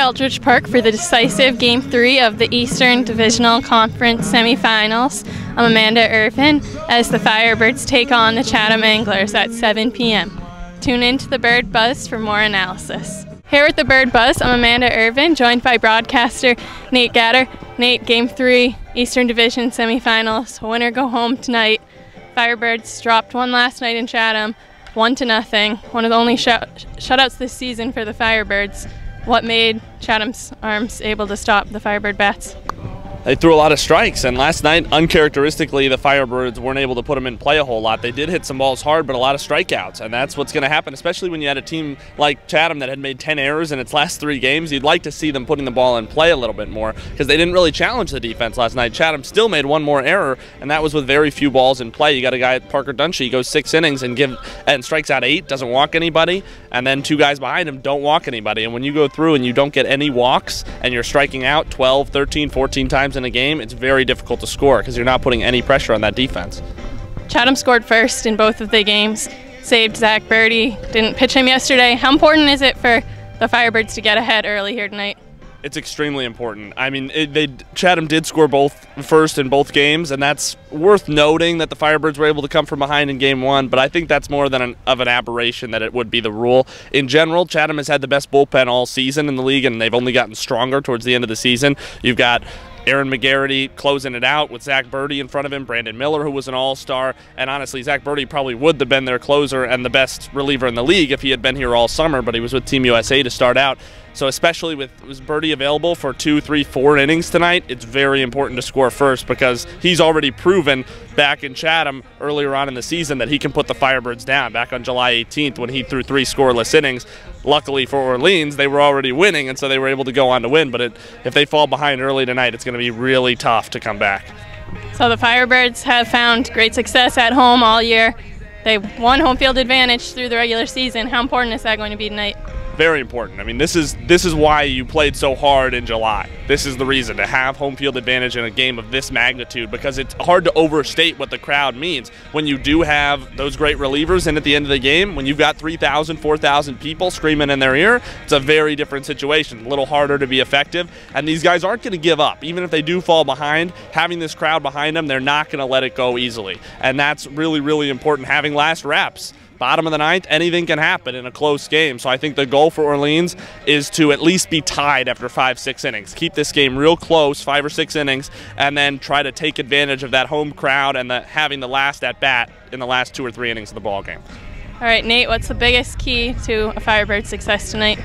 Eldredge Park for the decisive Game 3 of the Eastern Divisional Conference semifinals. I'm Amanda Irvine as the Firebirds take on the Chatham Anglers at 7 p.m. Tune in to the Bird Buzz for more analysis. Here with the Bird Buzz, I'm Amanda Irvine, joined by broadcaster Nate Gatter. Nate, Game 3, Eastern Division semifinals. Winner go home tonight. Firebirds dropped one last night in Chatham, one to nothing. One of the only shut- shutouts this season for the Firebirds. What made Chatham's arms able to stop the Firebird bats? They threw a lot of strikes. And last night, uncharacteristically, the Firebirds weren't able to put them in play a whole lot. They did hit some balls hard, but a lot of strikeouts. And that's what's going to happen, especially when you had a team like Chatham that had made 10 errors in its last three games. You'd like to see them putting the ball in play a little bit more because they didn't really challenge the defense last night. Chatham still made one more error, and that was with very few balls in play. You got a guy, Parker Dunshee, he goes six innings and give and strikes out eight, doesn't walk anybody, and then two guys behind him don't walk anybody. And when you go through and you don't get any walks and you're striking out 12, 13, 14 times in a game, it's very very difficult to score because you're not putting any pressure on that defense. Chatham scored first in both of the games, saved Zack Burdi, didn't pitch him yesterday. How important is it for the Firebirds to get ahead early here tonight? It's extremely important. I mean, it, they Chatham did score both first in both games, and that's worth noting that the Firebirds were able to come from behind in game one. But I think that's more than an, of an aberration that it would be the rule. In general, Chatham has had the best bullpen all season in the league, and they've only gotten stronger towards the end of the season. You've got Aaron McGarity closing it out with Zack Burdi in front of him, Brandon Miller, who was an all star. And honestly, Zack Burdi probably would have been their closer and the best reliever in the league if he had been here all summer, but he was with Team USA to start out. So, especially with was Burdi available for two, three, four innings tonight, it's very important to score first because he's already proven back in Chatham earlier on in the season that he can put the Firebirds down. Back on July 18th when he threw three scoreless innings. Luckily for Orleans, they were already winning, and so they were able to go on to win. But it, if they fall behind early tonight, it's going to be really tough to come back. So the Firebirds have found great success at home all year. They won home field advantage through the regular season. How important is that going to be tonight? Very important. I mean, this is this is why you played so hard in July. This is the reason to have home field advantage in a game of this magnitude because it's hard to overstate what the crowd means when you do have those great relievers and at the end of the game when you've got 3,000, 4,000 people screaming in their ear, it's a very different situation. A little harder to be effective and these guys aren't going to give up. Even if they do fall behind, having this crowd behind them, they're not going to let it go easily. And that's really really important having last reps bottom of the ninth, anything can happen in a close game. So I think the goal for Orleans is to at least be tied after five, six innings. Keep this game real close, five or six innings, and then try to take advantage of that home crowd and the, having the last at bat in the last two or three innings of the ball game. All right, Nate, what's the biggest key to a Firebird success tonight?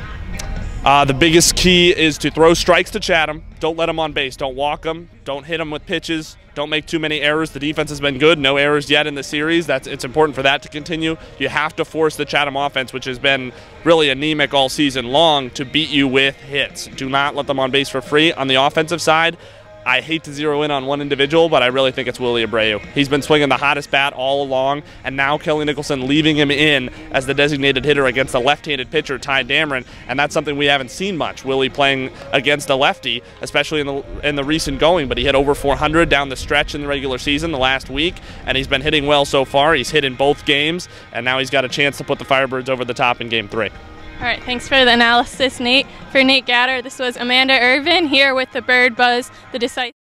Uh, the biggest key is to throw strikes to Chatham. Don't let them on base. Don't walk them. Don't hit them with pitches. Don't make too many errors. The defense has been good. No errors yet in the series. That's it's important for that to continue. You have to force the Chatham offense, which has been really anemic all season long, to beat you with hits. Do not let them on base for free. On the offensive side, I hate to zero in on one individual, but I really think it's Willie Abreu. He's been swinging the hottest bat all along, and now Kelly Nicholson leaving him in as the designated hitter against a left-handed pitcher, Ty Dameron, and that's something we haven't seen much. Willie playing against a lefty, especially in the in the recent going, but he hit over 400 down the stretch in the regular season the last week, and he's been hitting well so far. He's hit in both games, and now he's got a chance to put the Firebirds over the top in Game Three. All right, thanks for the analysis, Nate. For Nate Gatter, this was Amanda Irvine here with the Bird Buzz, the decisive.